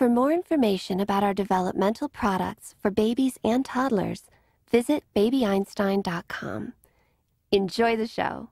For more information about our developmental products for babies and toddlers, visit babyeinstein.com. Enjoy the show.